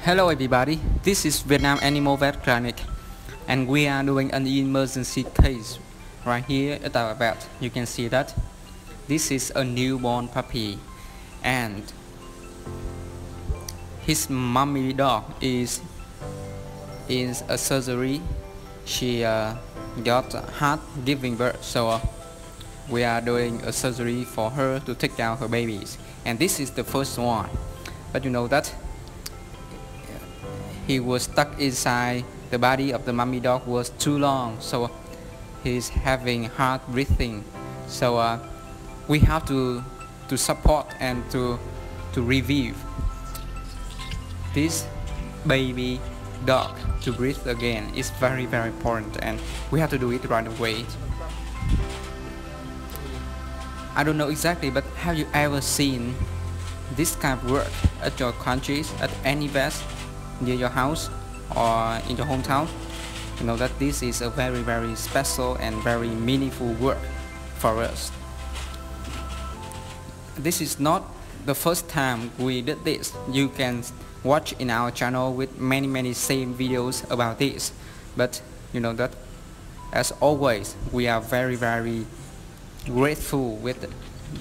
Hello everybody, this is Vietnam Animal Vet Clinic and we are doing an emergency case right here at our vet. You can see that this is a newborn puppy and his mommy dog is in a surgery. She uh, got heart giving birth so uh, we are doing a surgery for her to take down her babies and this is the first one but you know that he was stuck inside. The body of the mummy dog was too long so he's having hard breathing. So uh, we have to to support and to to revive this baby dog to breathe again. Is very very important and we have to do it right away. I don't know exactly but have you ever seen this kind of work at your countries at any best near your house or in your hometown you know that this is a very very special and very meaningful work for us. This is not the first time we did this. You can watch in our channel with many many same videos about this. But you know that as always we are very very grateful with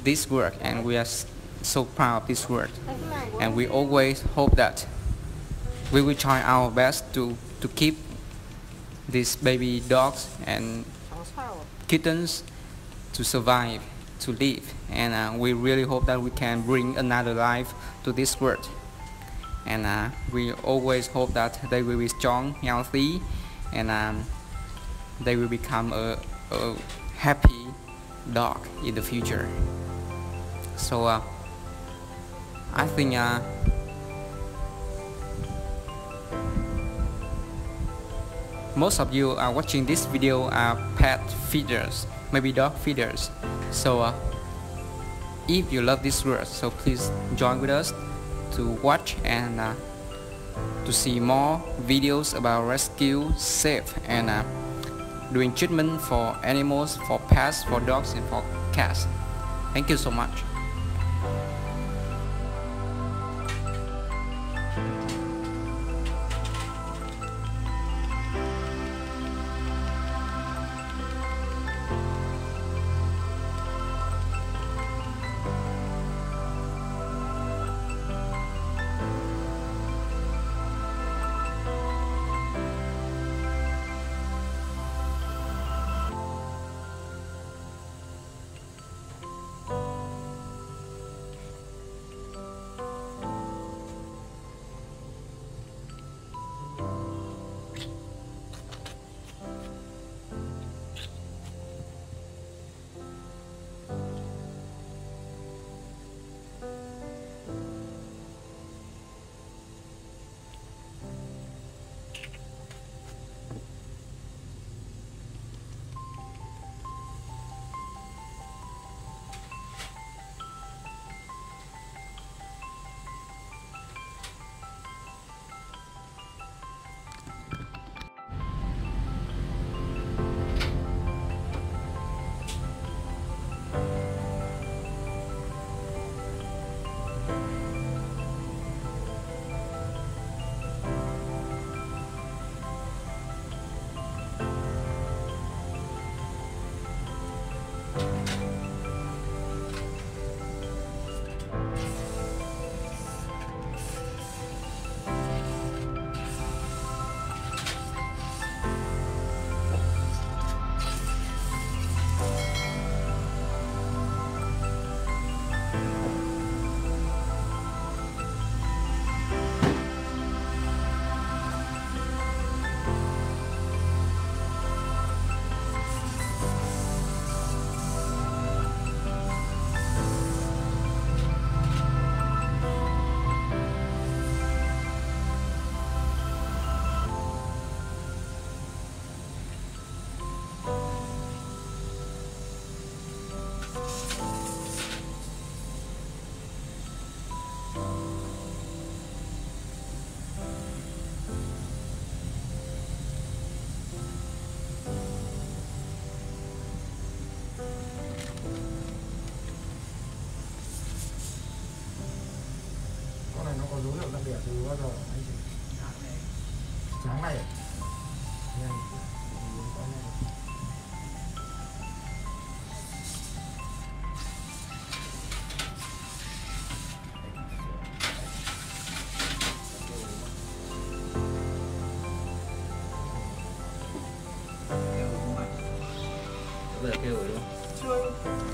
this work and we are so proud of this work. And we always hope that we will try our best to to keep these baby dogs and kittens to survive to live. And uh, we really hope that we can bring another life to this world. And uh, we always hope that they will be strong healthy and um, they will become a, a happy dog in the future. So uh, I think most of you are watching this video are pet feeders maybe dog feeders. So uh, if you love this work so please join with us to watch and uh, to see more videos about rescue safe and uh, doing treatment for animals for pets for dogs and for cats. Thank you so much dấu hiệu đặc điểm thì bao giờ anh chỉ trắng này thì anh Bây giờ kêu rồi đúng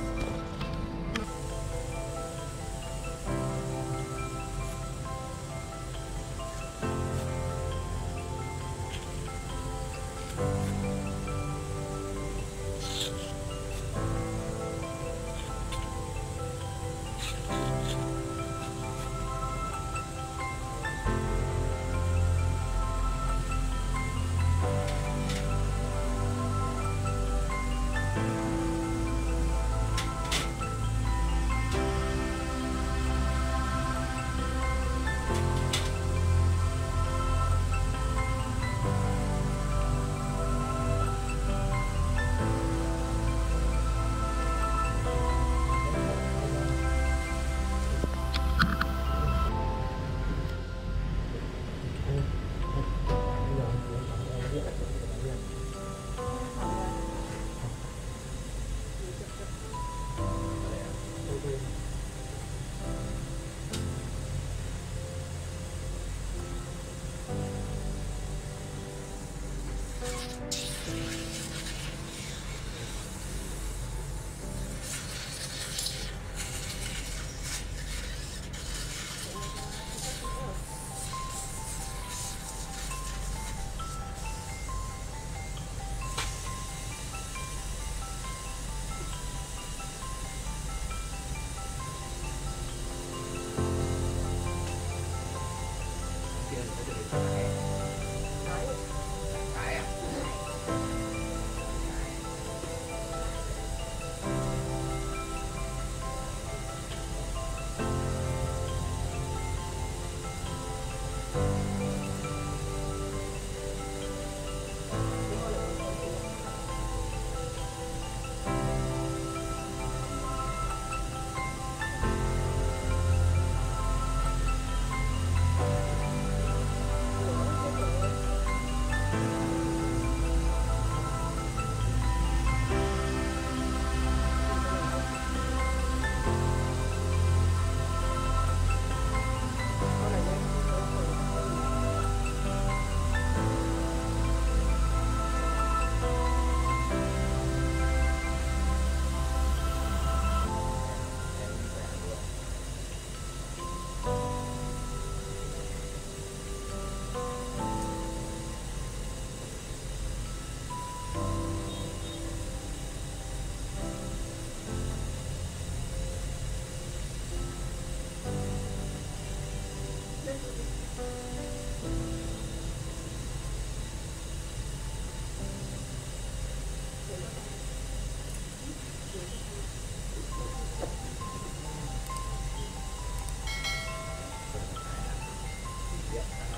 Yeah.